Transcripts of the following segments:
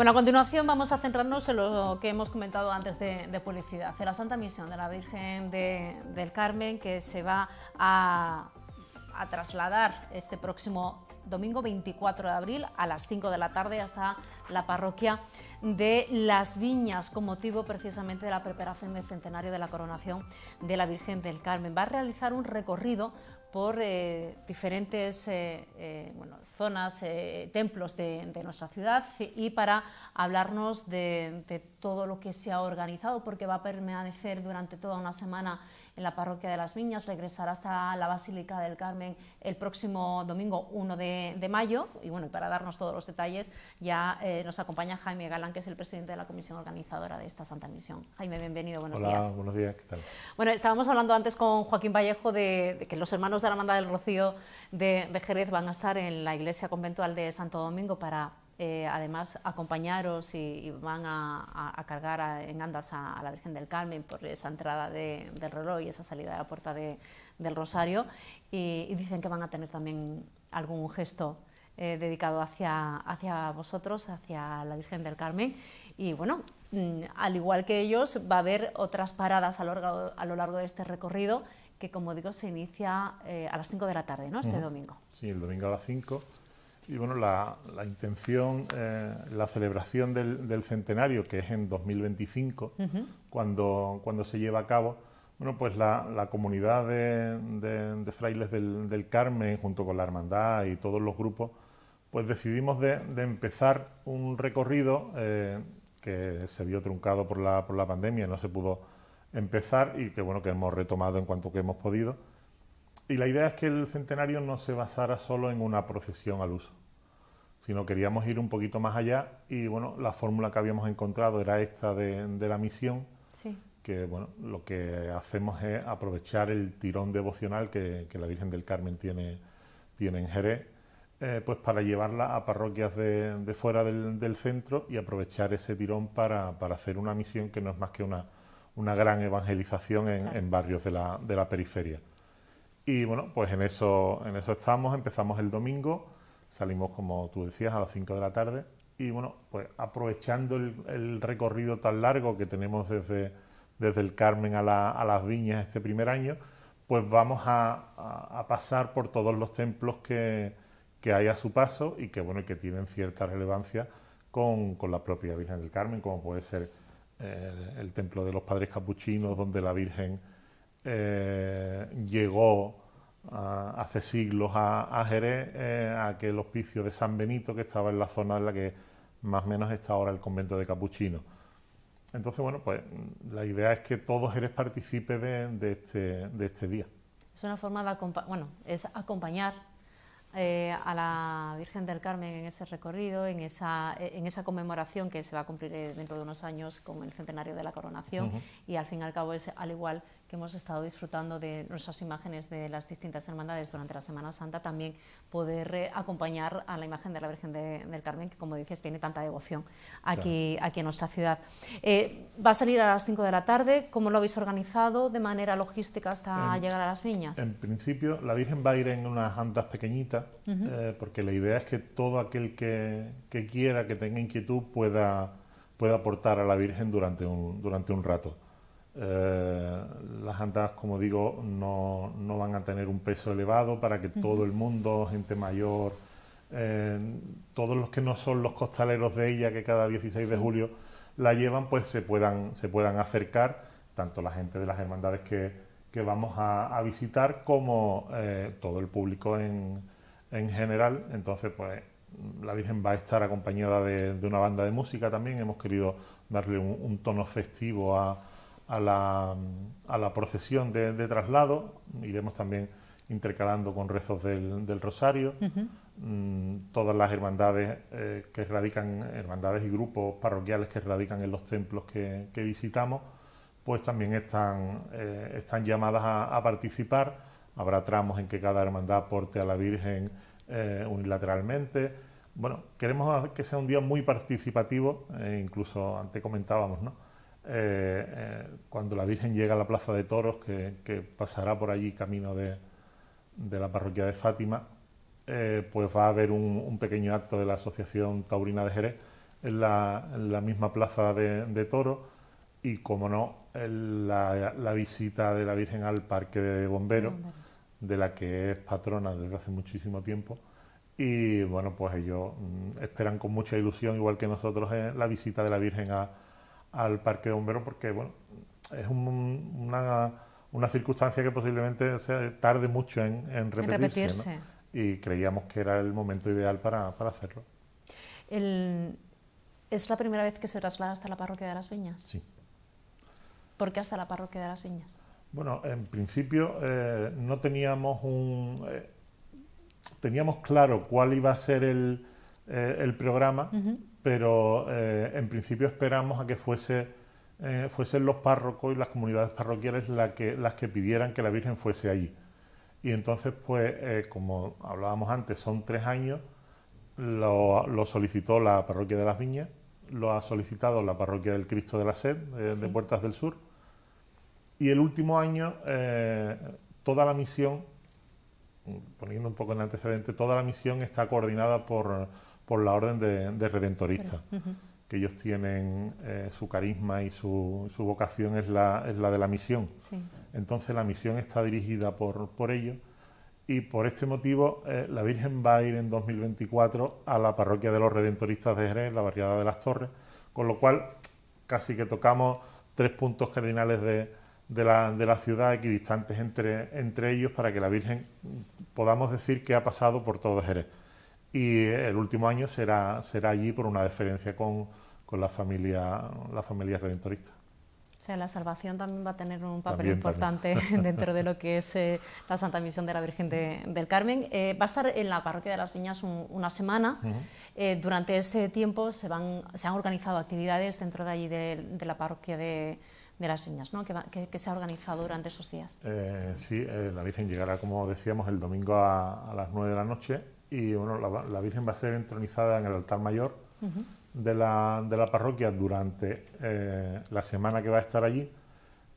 Bueno, a continuación vamos a centrarnos en lo que hemos comentado antes de, publicidad, en la Santa Misión de la Virgen del Carmen, que se va a, a trasladar este próximo domingo 24 de abril a las 5 de la tarde hasta la parroquia de Las Viñas con motivo precisamente de la preparación del centenario de la coronación de la Virgen del Carmen. Va a realizar un recorrido por eh, diferentes eh, eh, zonas, templos de, nuestra ciudad y para hablarnos de, de, todo lo que se ha organizado, porque va a permanecer durante toda una semana en la parroquia de las Viñas, regresará hasta la Basílica del Carmen el próximo domingo 1 de, mayo. Y bueno, para darnos todos los detalles ya eh, nos acompaña Jaime Galán, que es el presidente de la comisión organizadora de esta Santa Misión. Jaime, bienvenido, buenos Hola, días. buenos días, ¿qué tal? Bueno, estábamos hablando antes con Joaquín Vallejo de, que los hermanos de la Hermandad del Rocío de, de Jerez van a estar en la iglesia conventual de Santo Domingo para eh, además acompañaros y, van a, cargar en andas a, la Virgen del Carmen por esa entrada del reloj y esa salida de la puerta del Rosario y, dicen que van a tener también algún gesto eh, dedicado hacia, hacia vosotros, hacia la Virgen del Carmen y bueno, mm, al igual que ellos va a haber otras paradas a lo largo, a lo largo de este recorrido que como digo se inicia eh, a las 5 de la tarde, ¿no? Este domingo. Sí, el domingo a las 5 y bueno, la, intención, eh, la celebración del, centenario, que es en 2025, cuando, cuando se lleva a cabo, bueno, pues la, comunidad de, frailes del, Carmen, junto con la hermandad y todos los grupos, pues decidimos de, empezar un recorrido eh, que se vio truncado por la, por la pandemia, no se pudo empezar y que bueno que hemos retomado en cuanto que hemos podido. Y la idea es que el centenario no se basara solo en una procesión al uso, sino queríamos ir un poquito más allá y bueno, la fórmula que habíamos encontrado era esta de, la misión, que bueno, lo que hacemos es aprovechar el tirón devocional que, la Virgen del Carmen tiene, tiene en Jerez, eh, pues para llevarla a parroquias de, fuera del, centro y aprovechar ese tirón para, hacer una misión que no es más que una, una gran evangelización en, barrios de la, de la periferia. Y bueno, pues en eso, en eso estamos, empezamos el domingo Salimos, como tú decías, a las 5 de la tarde y bueno, pues aprovechando el, recorrido tan largo que tenemos desde, desde el Carmen a, las Viñas este primer año, pues vamos a, pasar por todos los templos que, hay a su paso y que bueno, que tienen cierta relevancia con, la propia Virgen del Carmen, como puede ser eh, el, templo de los padres capuchinos, donde la Virgen eh, llegó hace siglos a, Jerez, eh, aquel hospicio de San Benito que estaba en la zona en la que más o menos está ahora el convento de Capuchino. Entonces, bueno, pues la idea es que todo Jerez participe de, este, de este día. Es una forma de bueno, es acompañar eh, a la Virgen del Carmen en ese recorrido, en esa, en esa conmemoración que se va a cumplir eh, dentro de unos años con el centenario de la coronación y al fin y al cabo es al igual que hemos estado disfrutando de nuestras imágenes de las distintas hermandades durante la Semana Santa, también poder eh, acompañar a la imagen de la Virgen del Carmen, que como dices tiene tanta devoción aquí, aquí en nuestra ciudad. va a salir a las 5 de la tarde, ¿cómo lo habéis organizado de manera logística hasta llegar a las viñas? En principio, la Virgen va a ir en unas andas pequeñitas eh, porque la idea es que todo aquel que, quiera, que tenga inquietud, pueda, pueda aportar a la Virgen durante un, durante un rato. Eh, las andas, como digo, no, no, van a tener un peso elevado para que todo el mundo, gente mayor, eh, todos los que no son los costaleros de ella, que cada 16 de julio la llevan, pues se puedan, se puedan acercar, tanto la gente de las hermandades que, que vamos a, a visitar como todo el público en, en general. Entonces, pues la Virgen va a estar acompañada de, una banda de música también. Hemos querido darle un, tono festivo a, la, a, la, procesión de, traslado. Iremos también intercalando con rezos del, Rosario. Mm, todas las hermandades eh, que radican, hermandades y grupos parroquiales que radican en los templos que, visitamos, pues también están, eh, están llamadas a participar Habrá tramos en que cada hermandad aporte a la Virgen eh, unilateralmente. Bueno, queremos que sea un día muy participativo, incluso antes comentábamos, ¿no? Eh, cuando la Virgen llega a la Plaza de Toros, que, pasará por allí camino de, la parroquia de Fátima, pues va a haber un, pequeño acto de la Asociación Taurina de Jerez, en la, misma plaza de, de Toro y, como no, la, la, visita de la Virgen al Parque de Bomberos, de la que es patrona desde hace muchísimo tiempo. Y bueno, pues ellos mm, esperan con mucha ilusión, igual que nosotros, eh, la visita de la Virgen al Parque de Bomberos, porque bueno, es una, una, circunstancia que posiblemente se tarde mucho en, repetirse. Y creíamos que era el momento ideal para, para hacerlo. ¿Es la primera vez que se traslada hasta la parroquia de las Viñas? Sí. ¿Por qué hasta la parroquia de las Viñas? Bueno, en principio eh, no teníamos un... Eh, teníamos claro cuál iba a ser el, eh, programa, pero en principio esperamos a que fuese, fuesen los párrocos y las comunidades parroquiales que, las que pidieran que la Virgen fuese allí. Y entonces, pues, como hablábamos antes, son tres años, lo, solicitó la parroquia de las Viñas, lo ha solicitado la parroquia del Cristo de la Sed, de Puertas del Sur, y el último año, eh, toda la misión, poniendo un poco en antecedente, toda la misión está coordinada por, la Orden de, Redentoristas, que ellos tienen eh, su carisma y su, vocación es la, es la de la misión. Entonces la misión está dirigida por, por ellos y por este motivo eh, la Virgen va a ir en 2024 a la parroquia de los Redentoristas de Jerez, la barriada de las Torres, con lo cual casi que tocamos tres puntos cardinales de, de la, de la ciudad, equidistantes entre, entre ellos, para que la Virgen podamos decir que ha pasado por todo Jerez. Y el último año será, será allí por una deferencia con, la, familia, la familia redentorista. O sea, la salvación también va a tener un papel importante dentro de lo que es eh, la Santa Misión de la Virgen del Carmen. Eh, va a estar en la parroquia de las Viñas una semana. Eh, durante este tiempo se, van, se han organizado actividades dentro de allí de la parroquia de, de las Viñas, ¿no? que, se ha organizado durante esos días. Eh, sí, eh, la Virgen llegará, como decíamos, el domingo a, las 9 de la noche y bueno, la, Virgen va a ser entronizada en el altar mayor de, la, de, la, parroquia durante eh, la semana que va a estar allí.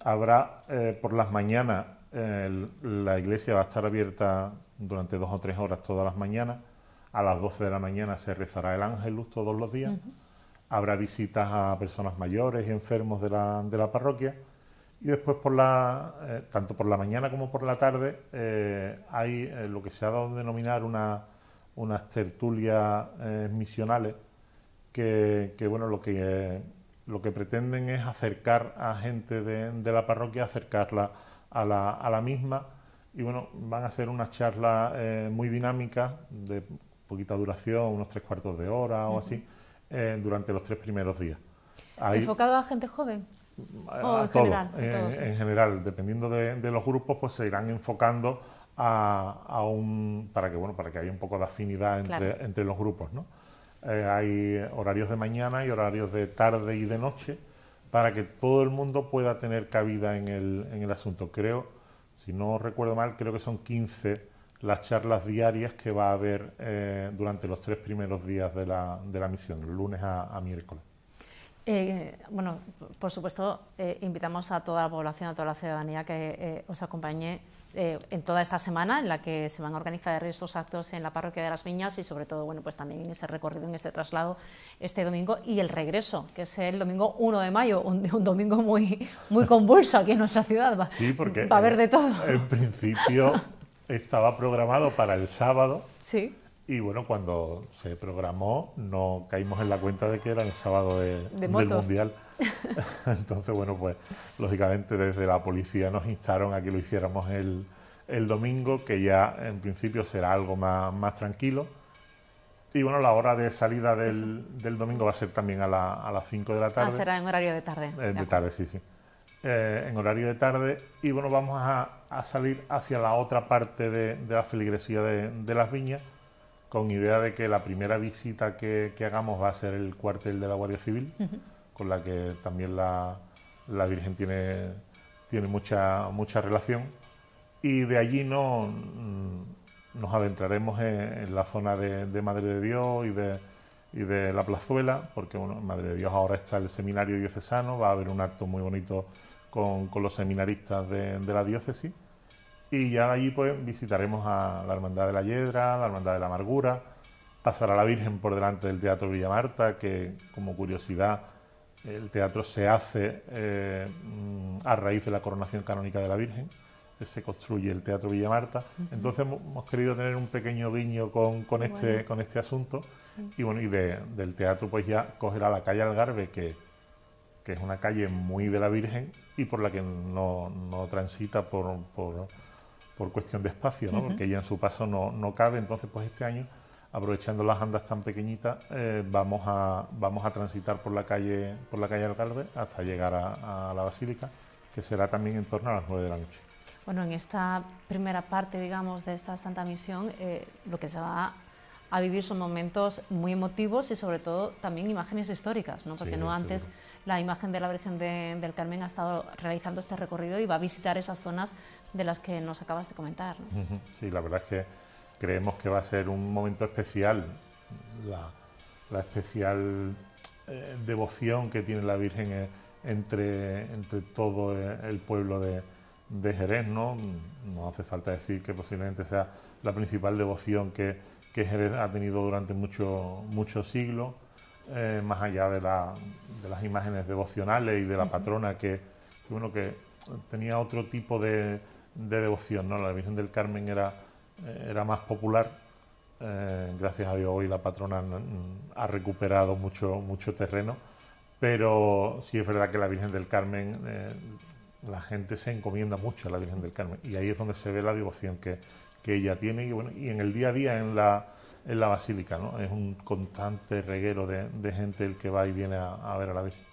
Habrá por las mañanas, la iglesia va a estar abierta durante dos o tres horas todas las mañanas. A las 12 de la mañana se rezará el ángelus todos los días habrá visitas a personas mayores y enfermos de la, de la parroquia. Y después, por la, eh, tanto por la mañana como por la tarde, eh, hay eh, lo que se ha dado a denominar una, unas tertulias misionales que, bueno, lo que, lo que pretenden es acercar a gente de, de la parroquia, acercarla a la, a la, misma. Y bueno, van a ser unas charlas muy dinámicas, de poquita duración, unos tres cuartos de hora o así eh, durante los tres primeros días. ¿Enfocado a gente joven? ¿O en, general, eh, en general, dependiendo de, los grupos, pues se irán enfocando a, un para que bueno para que haya un poco de afinidad entre, entre los grupos, ¿no? Eh, hay horarios de mañana y horarios de tarde y de noche para que todo el mundo pueda tener cabida en el, en el asunto. Creo, si no recuerdo mal, creo que son 15 las charlas diarias que va a haber eh, durante los tres primeros días de la, de la misión, lunes a, miércoles. Eh, bueno, por supuesto, eh, invitamos a toda la población, a toda la ciudadanía que os acompañe en toda esta semana en la que se van a organizar estos actos en la parroquia de las Viñas y sobre todo, bueno, pues también en ese recorrido, en ese traslado este domingo y el regreso, que es el domingo 1 de mayo, un, domingo muy, muy convulso aquí en nuestra ciudad. Sí, porque va a haber de todo. En principio estaba programado para el sábado. Sí. Y bueno, cuando se programó, no caímos en la cuenta de que era el sábado de, del Mundial. Entonces, bueno, pues lógicamente desde la policía nos instaron a que lo hiciéramos el, el domingo, que ya en principio será algo más, más tranquilo. Y bueno, la hora de salida del, del domingo va a ser también a, la, a las 5 de la tarde. Ah, será en horario de tarde. Eh, de tarde, sí, sí. Eh, en horario de tarde y bueno, vamos a, salir hacia la otra parte de, la feligresía de, las viñas con idea de que la primera visita que, hagamos va a ser el cuartel de la Guardia Civil, con la que también la, Virgen tiene, tiene mucha, mucha relación. Y de allí no, mm, nos adentraremos en, la zona de, Madre de Dios y de, y de la plazuela, porque bueno, en Madre de Dios ahora está el seminario diocesano, va a haber un acto muy bonito con, los seminaristas de, la diócesis y ya allí pues visitaremos a la Hermandad de la Hiedra, la Hermandad de la Amargura, pasará la Virgen por delante del Teatro Villa Marta, que como curiosidad el teatro se hace eh, a raíz de la coronación canónica de la Virgen, se construye el Teatro Villa Marta. Entonces hemos querido tener un pequeño guiño con, este, con este asunto. Y bueno, y del teatro pues ya cogerá la calle Algarve, que, que es una calle muy de la Virgen y por la que no, transita por, por, cuestión de espacio, ¿no? porque ella en su paso no, no cabe, entonces pues este año aprovechando las andas tan pequeñitas, eh, vamos, a, vamos a transitar por la calle, por la calle Algarve hasta llegar a, la Basílica, que será también en torno a las 9 de la noche. Bueno, en esta primera parte, digamos, de esta Santa Misión, eh, lo que se va a vivir son momentos muy emotivos y sobre todo también imágenes históricas, ¿no? porque no antes la imagen de la Virgen del Carmen ha estado realizando este recorrido y va a visitar esas zonas de las que nos acabas de comentar. Sí, la verdad es que creemos que va a ser un momento especial, la, especial eh, devoción que tiene la Virgen eh, entre, entre todo eh, el pueblo de, Jerez, ¿no? No hace falta decir que posiblemente sea la principal devoción que, que Jerez ha tenido durante muchos mucho siglos, más allá de, las imágenes devocionales y de la patrona que, bueno, que tenía otro tipo de, de devoción, ¿no? La Virgen del Carmen era eh, era más popular. Eh, gracias a Dios hoy la patrona ha recuperado mucho, mucho terreno, pero sí es verdad que la Virgen del Carmen, eh, la gente se encomienda mucho a la Virgen del Carmen y ahí es donde se ve la devoción que, que ella tiene y, bueno, y en el día a día en la, en la basílica, ¿no? es un constante reguero de, de gente el que va y viene a ver a la Virgen.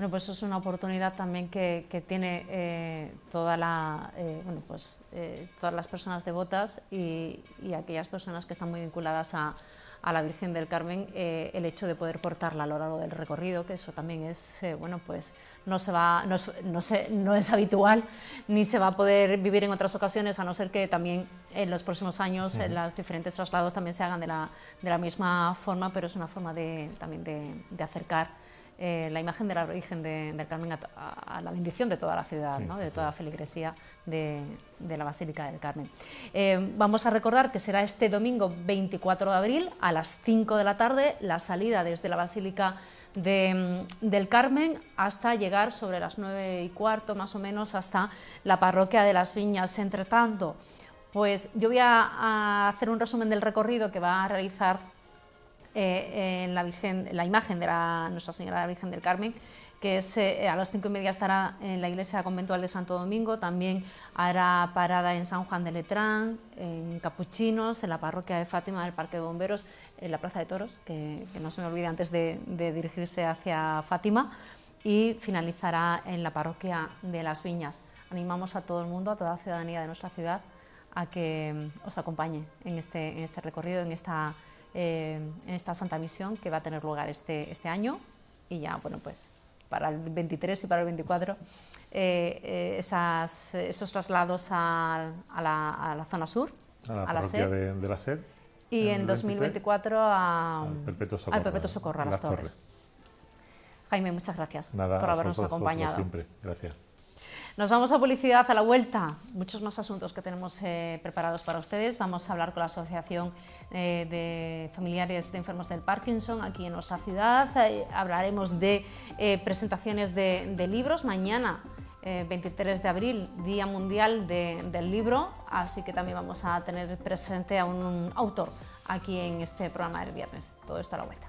Bueno, pues eso es una oportunidad también que, tiene eh, toda la, eh, bueno, pues, eh, todas las personas devotas y, y, aquellas personas que están muy vinculadas a, la Virgen del Carmen, el hecho de poder portarla a lo largo del recorrido, que eso también es, bueno, pues no, se va, no, no, es habitual ni se va a poder vivir en otras ocasiones, a no ser que también en los próximos años los diferentes traslados también se hagan de la, de la, misma forma, pero es una forma de, también de, de acercar eh, la imagen de la Virgen del Carmen a, la bendición de toda la ciudad, de toda la feligresía de, la Basílica del Carmen. Eh, vamos a recordar que será este domingo 24 de abril a las 5 de la tarde la salida desde la Basílica del Carmen hasta llegar sobre las 9 y cuarto más o menos hasta la parroquia de las Viñas. Entre tanto, pues yo voy a hacer un resumen del recorrido que va a realizar eh, en la, Virgen, la imagen de la, Nuestra Señora de la Virgen del Carmen, que es, eh, a las cinco y media estará en la iglesia conventual de Santo Domingo, también hará parada en San Juan de Letrán, en Capuchinos, en la parroquia de Fátima del Parque de Bomberos, en la Plaza de Toros, que, no se me olvide antes de, dirigirse hacia Fátima, y finalizará en la parroquia de Las Viñas. Animamos a todo el mundo, a toda la ciudadanía de nuestra ciudad, a que mm, os acompañe en este, en este recorrido, en esta eh, en esta Santa Misión que va a tener lugar este, este año y ya, bueno, pues para el 23 y para el 24, eh, eh, esas, esos traslados a, la, zona sur, a la, SED, de, la SED. Y en, 2024 a, al Perpetuo Socorro, a las, torres. Jaime, muchas gracias por habernos acompañado. Siempre. Gracias. Nos vamos a publicidad a la vuelta. Muchos más asuntos que tenemos eh, preparados para ustedes. Vamos a hablar con la Asociación eh, de Familiares de Enfermos del Parkinson aquí en nuestra ciudad. Eh, hablaremos de presentaciones de, libros. Mañana 23 de abril, Día Mundial del Libro, así que también vamos a tener presente a un autor aquí en este programa del viernes. Todo esto a la vuelta.